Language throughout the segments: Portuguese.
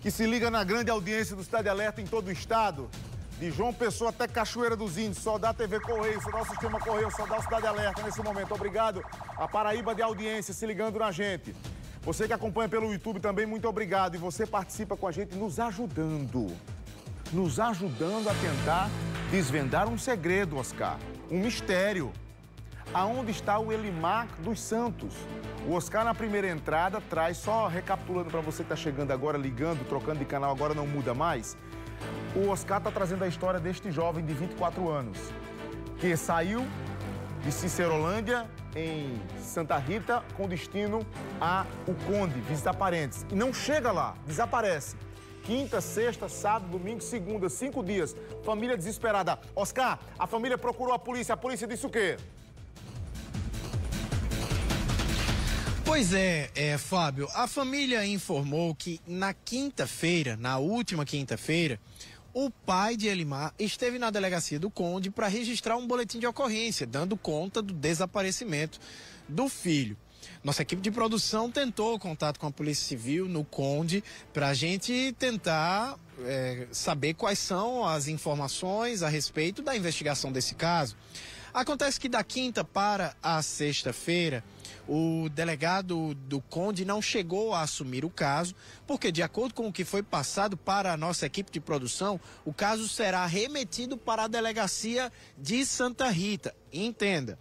que se liga na grande audiência do Cidade Alerta em todo o estado. De João Pessoa até Cachoeira dos Índios, só dá TV Correio, só dá o Sistema Correio, só dá o Cidade Alerta nesse momento. Obrigado a Paraíba de audiência se ligando na gente. Você que acompanha pelo YouTube também, muito obrigado. E você participa com a gente nos ajudando. Nos ajudando a tentar desvendar um segredo, Oscar. Um mistério. Aonde está o Elimar dos Santos? O Oscar, na primeira entrada, traz, só recapitulando para você que está chegando agora, ligando, trocando de canal, agora não muda mais. O Oscar está trazendo a história deste jovem de 24 anos, que saiu de Cicerolândia, em Santa Rita, com destino a O Conde, visitar parentes. E não chega lá, desaparece. Quinta, sexta, sábado, domingo, segunda, cinco dias. Família desesperada. Oscar, a família procurou a polícia. A polícia disse o quê? Pois é, é, Fábio, a família informou que na quinta-feira, na última quinta-feira, o pai de Elimar esteve na delegacia do Conde para registrar um boletim de ocorrência, dando conta do desaparecimento do filho. Nossa equipe de produção tentou contato com a Polícia Civil no Conde para a gente tentar é, saber quais são as informações a respeito da investigação desse caso. Acontece que da quinta para a sexta-feira, o delegado do Conde não chegou a assumir o caso, porque, de acordo com o que foi passado para a nossa equipe de produção, o caso será remetido para a delegacia de Santa Rita. Entenda.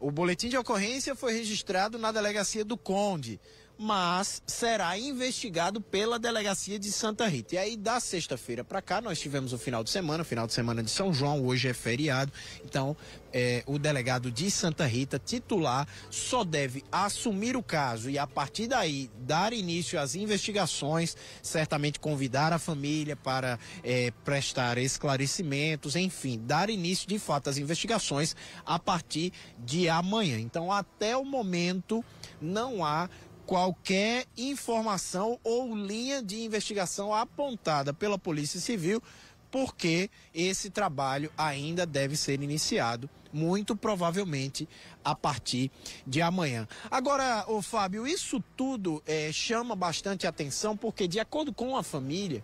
O boletim de ocorrência foi registrado na delegacia do Conde mas será investigado pela delegacia de Santa Rita. E aí, da sexta-feira para cá, nós tivemos o final de semana, final de semana de São João, hoje é feriado. Então, é, o delegado de Santa Rita, titular, só deve assumir o caso e, a partir daí, dar início às investigações, certamente convidar a família para é, prestar esclarecimentos, enfim, dar início de fato às investigações a partir de amanhã. Então, até o momento, não há qualquer informação ou linha de investigação apontada pela Polícia Civil, porque esse trabalho ainda deve ser iniciado, muito provavelmente a partir de amanhã. Agora, o Fábio, isso tudo é, chama bastante atenção, porque de acordo com a família,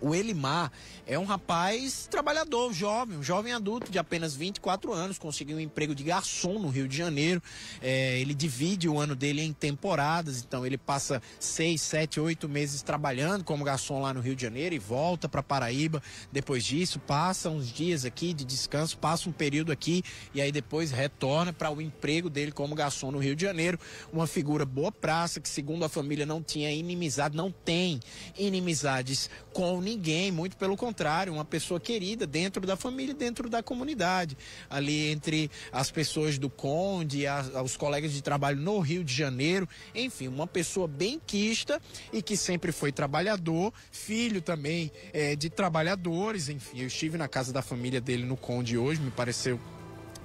o Elimar é um rapaz trabalhador, jovem, um jovem adulto de apenas 24 anos, conseguiu um emprego de garçom no Rio de Janeiro. É, ele divide o ano dele em temporadas, então ele passa seis, sete, oito meses trabalhando como garçom lá no Rio de Janeiro e volta para Paraíba. Depois disso, passa uns dias aqui de descanso, passa um período aqui e aí depois retorna para o emprego dele como garçom no Rio de Janeiro. Uma figura boa praça que, segundo a família, não tinha inimizade, não tem inimizades com ninguém, muito pelo contrário, uma pessoa querida dentro da família, dentro da comunidade, ali entre as pessoas do Conde, as, os colegas de trabalho no Rio de Janeiro, enfim, uma pessoa bem quista e que sempre foi trabalhador, filho também é, de trabalhadores, enfim, eu estive na casa da família dele no Conde hoje, me pareceu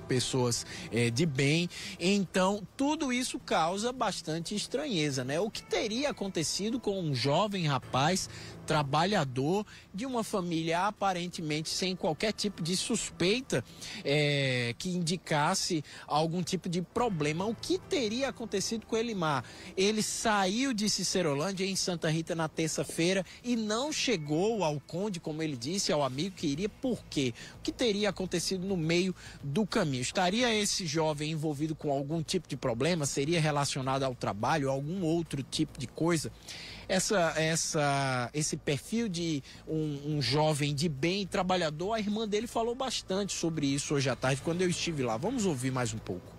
pessoas é, de bem. Então, tudo isso causa bastante estranheza, né? O que teria acontecido com um jovem rapaz trabalhador de uma família aparentemente sem qualquer tipo de suspeita é, que indicasse algum tipo de problema. O que teria acontecido com Elimar? Ele saiu de Cicerolândia em Santa Rita na terça-feira e não chegou ao Conde, como ele disse, ao amigo que iria. Por quê? O que teria acontecido no meio do caminho? Estaria esse jovem envolvido com algum tipo de problema? Seria relacionado ao trabalho, algum outro tipo de coisa? Essa, essa, esse perfil de um, um jovem de bem trabalhador, a irmã dele falou bastante sobre isso hoje à tarde quando eu estive lá. Vamos ouvir mais um pouco.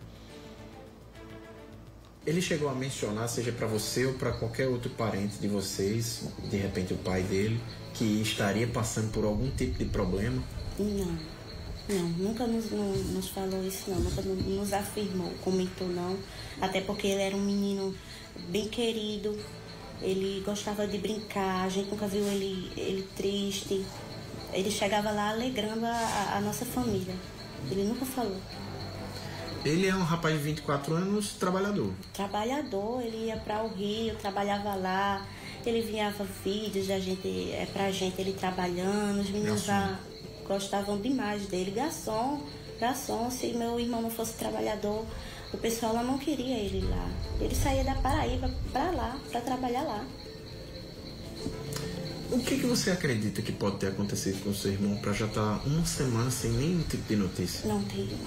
Ele chegou a mencionar, seja para você ou para qualquer outro parente de vocês, de repente o pai dele, que estaria passando por algum tipo de problema? Não, não, nunca nos, não, nos falou isso não, nunca nos afirmou, comentou não, até porque ele era um menino bem querido, ele gostava de brincar, a gente nunca viu ele, ele triste. Ele chegava lá alegrando a, a nossa família. Ele nunca falou. Ele é um rapaz de 24 anos, trabalhador. Trabalhador, ele ia para o Rio, trabalhava lá, ele enviava vídeos da gente, é, pra gente ele trabalhando, os meninos já gostavam demais dele. Garçom, garçom, se meu irmão não fosse trabalhador, o pessoal lá não queria ele lá. Ele saía da Paraíba para lá, para trabalhar lá. O que, que você acredita que pode ter acontecido com o seu irmão para já estar tá uma semana sem nenhum tipo de notícia? Não tenho.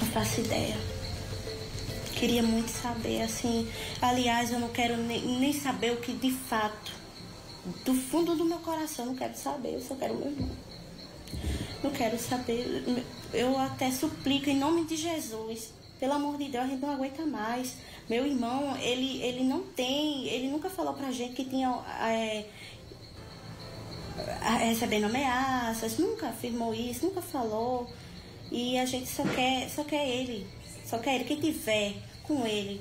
Não faço ideia. Queria muito saber, assim. Aliás, eu não quero nem, nem saber o que de fato. Do fundo do meu coração, eu não quero saber, eu só quero meu irmão. Não quero saber. Eu até suplico em nome de Jesus. Pelo amor de Deus, a gente não aguenta mais. Meu irmão, ele, ele não tem, ele nunca falou pra gente que tinha é, recebendo ameaças, nunca afirmou isso, nunca falou. E a gente só quer, só quer ele, só quer ele, quem tiver com ele.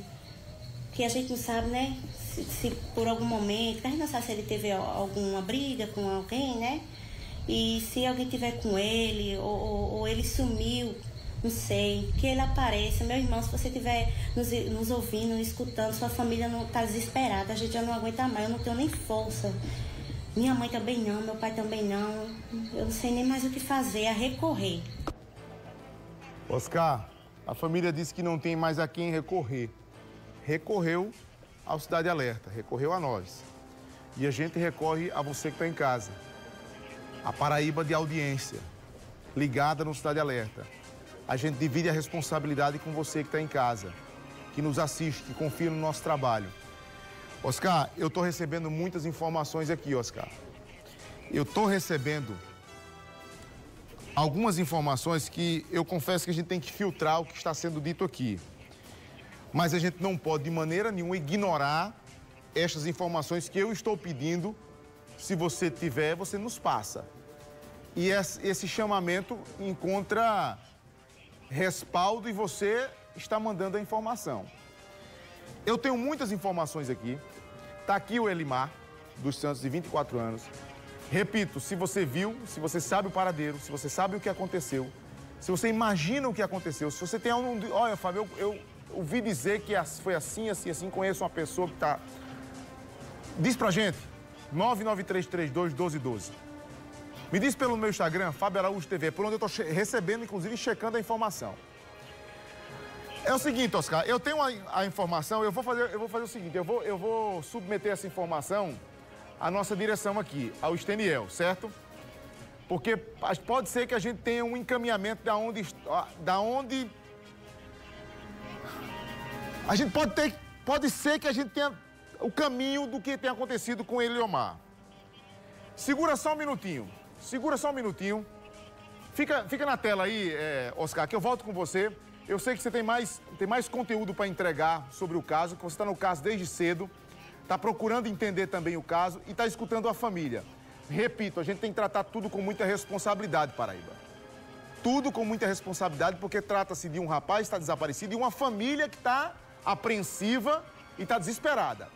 Que a gente não sabe, né? Se, se por algum momento, a gente não sabe se ele teve alguma briga com alguém, né? E se alguém tiver com ele, ou, ou, ou ele sumiu, não sei, que ele apareça. Meu irmão, se você estiver nos, nos ouvindo, escutando, sua família não está desesperada, a gente já não aguenta mais, eu não tenho nem força. Minha mãe também não, meu pai também não. Eu não sei nem mais o que fazer, a recorrer. Oscar, a família disse que não tem mais a quem recorrer. Recorreu ao Cidade Alerta, recorreu a nós. E a gente recorre a você que está em casa. A Paraíba de audiência, ligada no Cidade Alerta a gente divide a responsabilidade com você que está em casa, que nos assiste, que confia no nosso trabalho. Oscar, eu estou recebendo muitas informações aqui, Oscar. Eu estou recebendo algumas informações que eu confesso que a gente tem que filtrar o que está sendo dito aqui. Mas a gente não pode de maneira nenhuma ignorar estas informações que eu estou pedindo. Se você tiver, você nos passa. E esse chamamento encontra respaldo e você está mandando a informação. Eu tenho muitas informações aqui. Está aqui o Elimar, dos Santos, de 24 anos. Repito, se você viu, se você sabe o paradeiro, se você sabe o que aconteceu, se você imagina o que aconteceu, se você tem algum. Olha, Fábio, eu, eu ouvi dizer que foi assim, assim, assim, conheço uma pessoa que está. Diz pra gente, 99332 1212. Me diz pelo meu Instagram, Fábio Araújo TV, por onde eu estou recebendo, inclusive, checando a informação. É o seguinte, Oscar, eu tenho a, a, informação, eu vou, fazer, eu vou fazer o seguinte, eu vou, eu vou submeter essa informação à nossa direção aqui, ao Steniel, certo? Porque pode ser que a gente tenha um encaminhamento da onde, da onde a gente pode ter, pode ser que a gente tenha o caminho do que tem acontecido com ele e Omar. Segura só um minutinho. Segura só um minutinho. Fica, fica na tela aí, é, Oscar, que eu volto com você. Eu sei que você tem mais, tem mais conteúdo para entregar sobre o caso, que você está no caso desde cedo, está procurando entender também o caso e está escutando a família. Repito, a gente tem que tratar tudo com muita responsabilidade, Paraíba. Tudo com muita responsabilidade, porque trata-se de um rapaz que está desaparecido e uma família que está apreensiva e está desesperada.